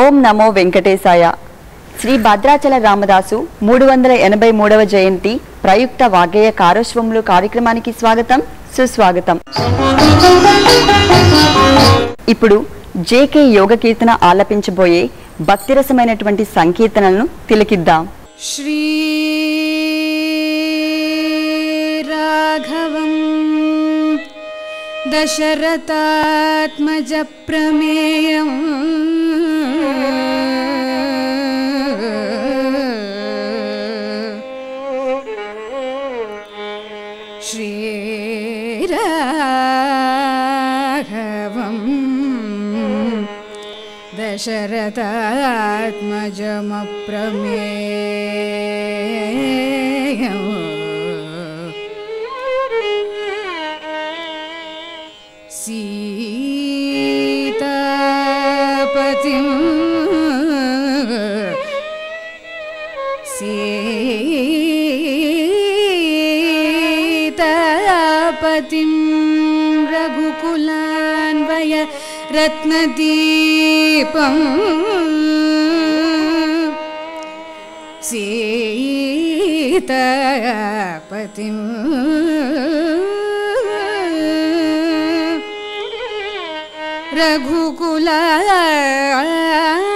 ఓం నమో వెంకటేశాయ. శ్రీ భద్రాచల రామదాసు మూడు వందల ఎనభై మూడవ జయంతి ప్రయుక్త వాగేయ కారోశ్వములు కార్యక్రమానికి స్వాగతం సుస్వాగతం. ఇప్పుడు జేకే యోగ కీర్తన ఆలపించబోయే భక్తిరసమైనటువంటి సంకీర్తనలను తిలకిద్దాం. శ్రీ दशरथात्मजप्रमेयम्। श्रीराघवम्। दशरथात्मजमप्रमेय रत्नदीपम्। सीतापतिम्। रघुकुलान्वय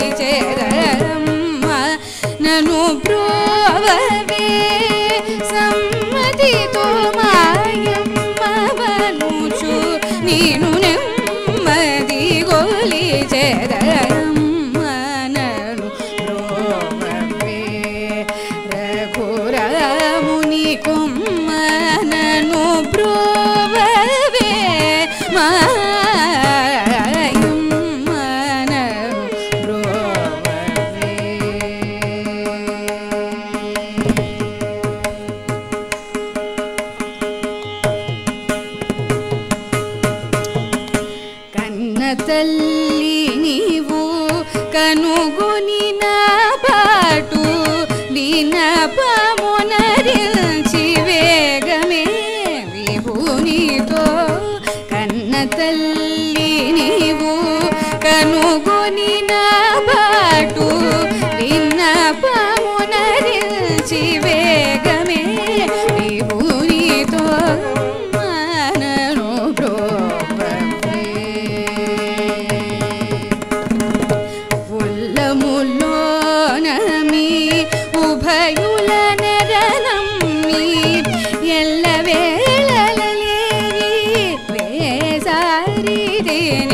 姐姐。ತಲ್ಲಿ ನೀವು रे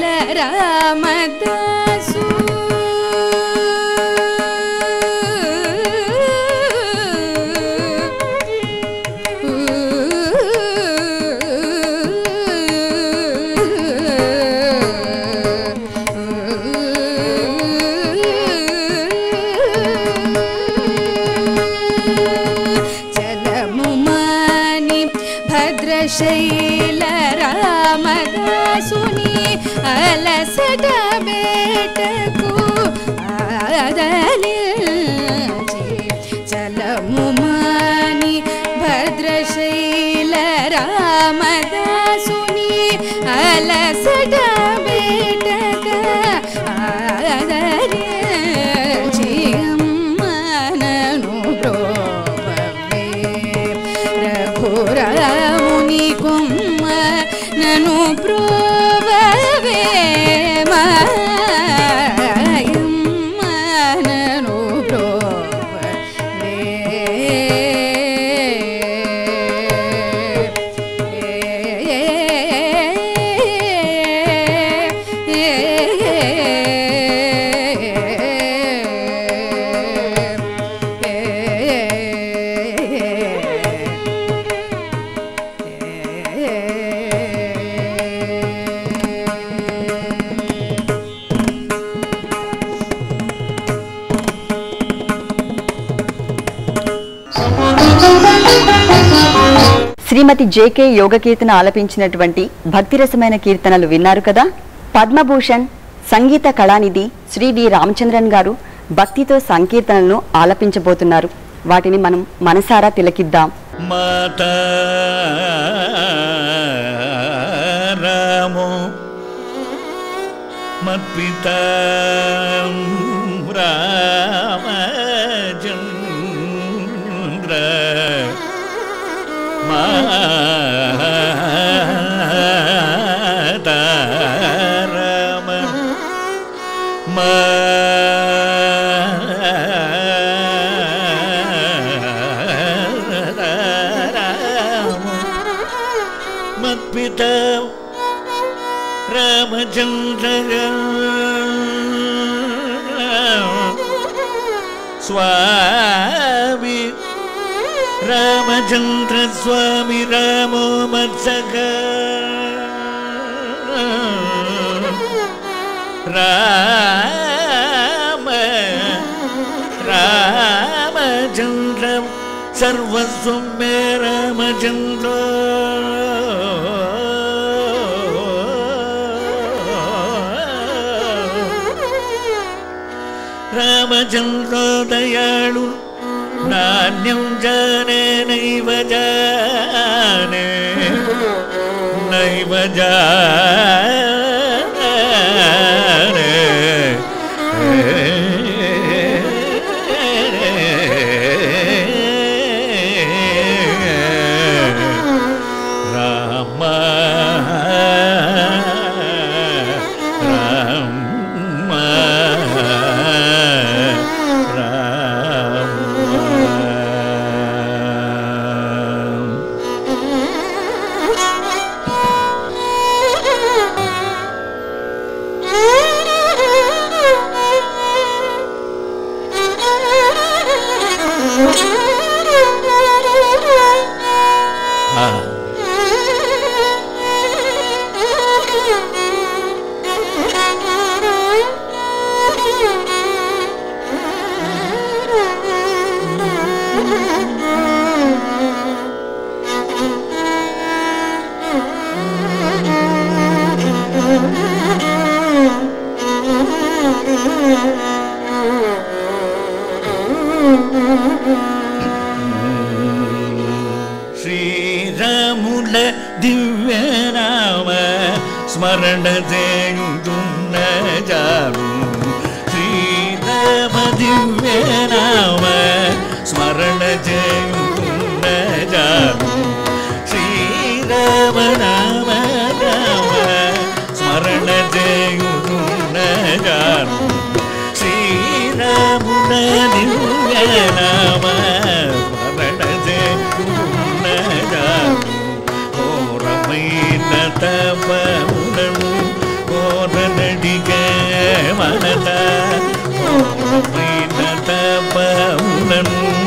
लराम बल శ్రీమతి జేకే యోగ కీర్తన ఆలపించినటువంటి భక్తిరసమైన కీర్తనలు విన్నారు కదా? పద్మభూషణ్ సంగీత కళానిధి శ్రీ వి రామచంద్రన్ గారు భక్తితో సంకీర్తనలను ఆలపించబోతున్నారు. వాటిని మనం మనసారా తిలకిద్దాం. மதரமோ மற்பிதம் ரா ఉంచగా రామ రామచంద్రం సర్వస్వం మే రామచంద్ర రామచంద్ర దయాళు నాణ్యం జానేనైవ జా. बजा ശ്രീരാമുല ദിവ്യരാമ സ്മരണതേഴുതുന്ന ജാടു ശ്രീരാമ ദിവ്യരാമ സ്മരണ ചെയ്യുന്ന ജാടു ശ്രീരാമ രാമ സ്മരണ ചെയ്യുന്ന ജാടു ശ്രീരാമുല ദിവ്യരാമ lembro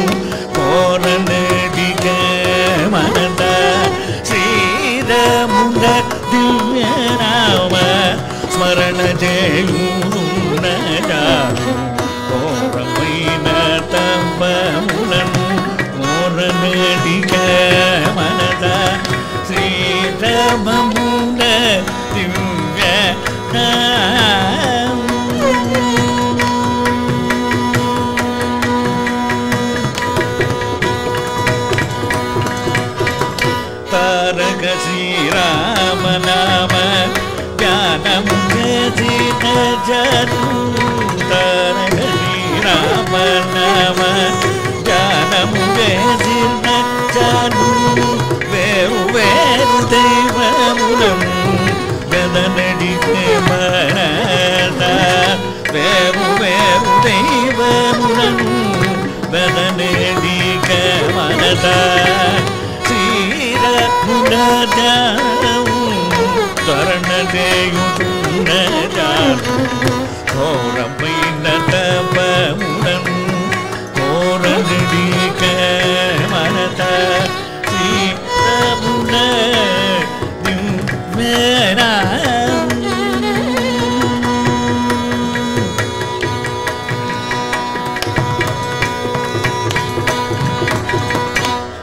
canta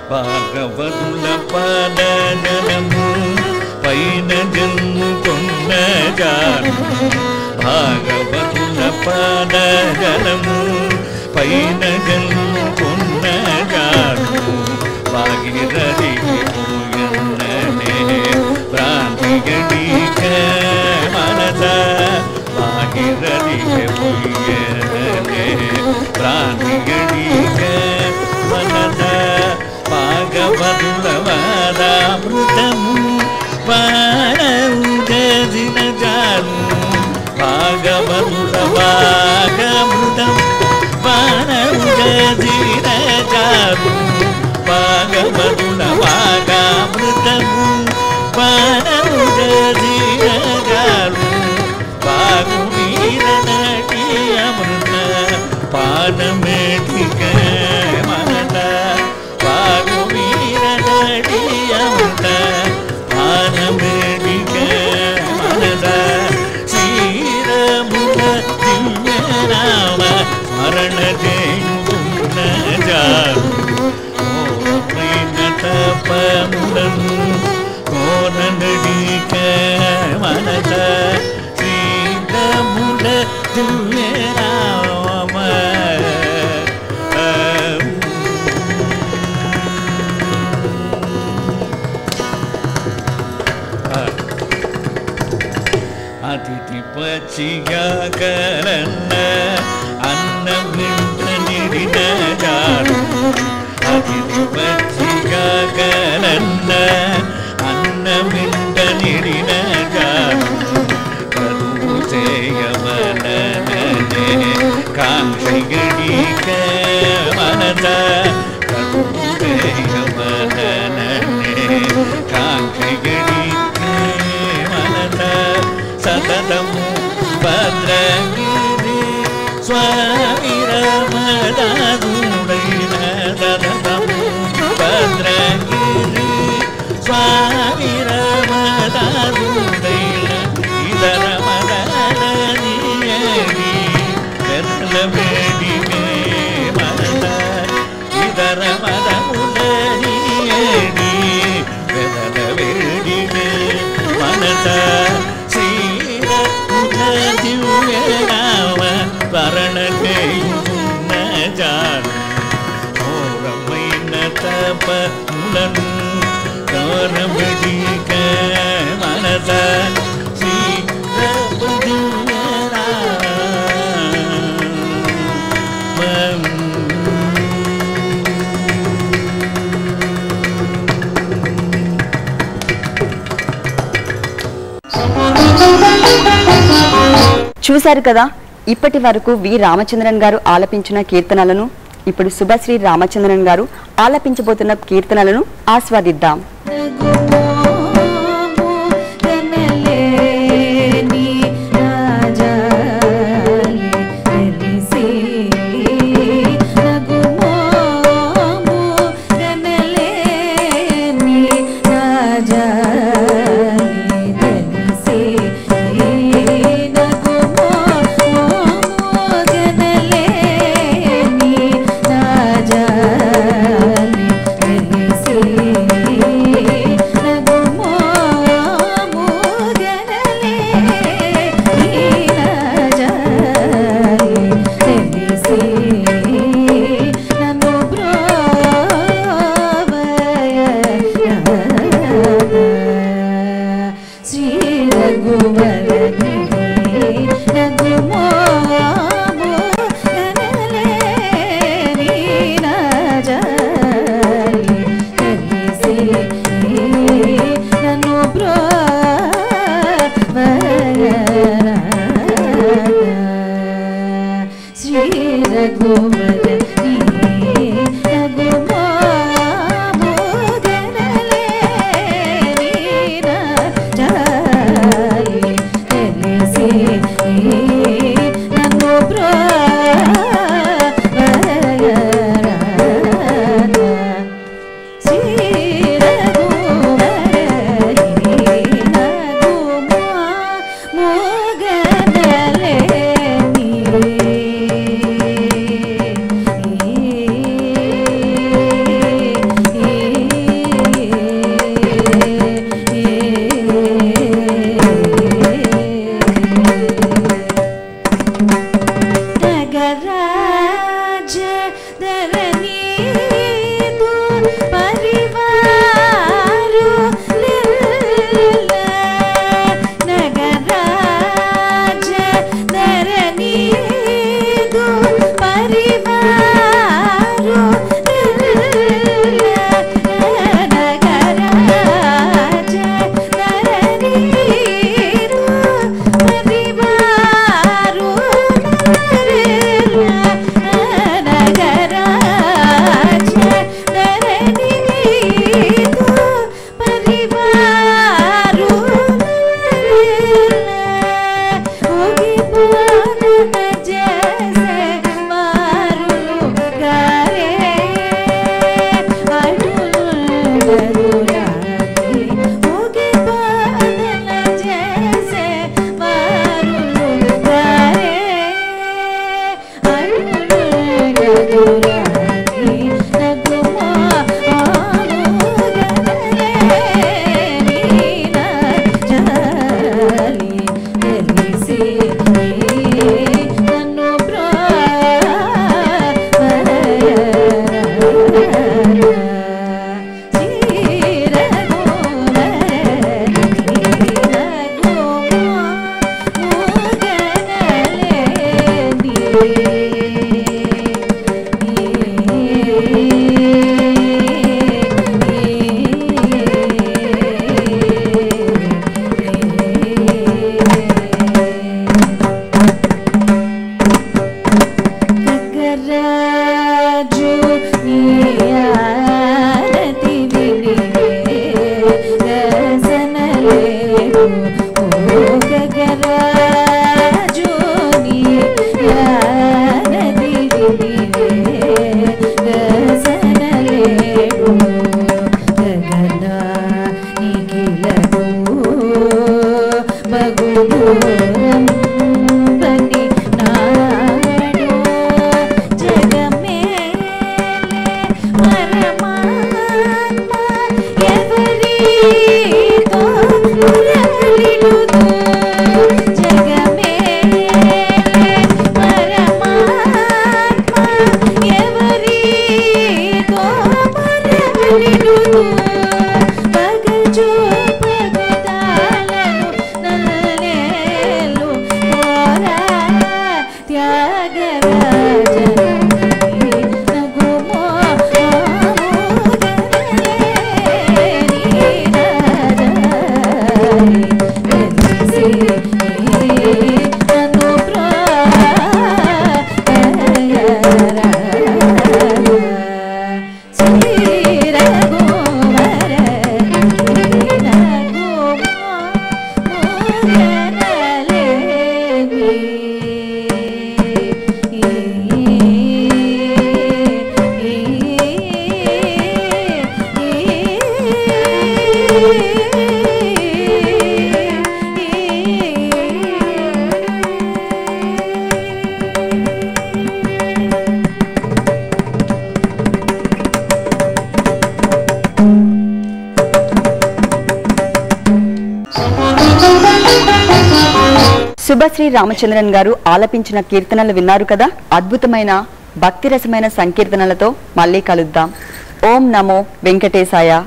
భాగవతుల పదనము పైన జన్ముకున్న జాను భాగవతుల పదనము పైన జన్ముకున్న జాను భాగీరథి పోయన్ననే భ్రాంతిగణీక మనస భాగీరథి పోయన్ననే భ్రాంతిగణీక మనస భాగవతులవాదామృతము పాడౌదిన జాను భాగవతుల పాడౌదిన జాను భాగవతుల சிகாகரன் చూశారు కదా ఇప్పటి వరకు వి. రామచంద్రన్ గారు ఆలపించిన కీర్తనలను ఇప్పుడు సుభశ్రీ రామచంద్రన్ గారు ఆలపించబోతున్న కీర్తనలను ఆస్వాదిద్దాం. Jai రామచంద్రన్ గారు ఆలపించిన కీర్తనలు విన్నారు కదా? అద్భుతమైన భక్తిరసమైన సంకీర్తనలతో మళ్ళీ కలుద్దాం. ఓం నమో వెంకటేశాయ.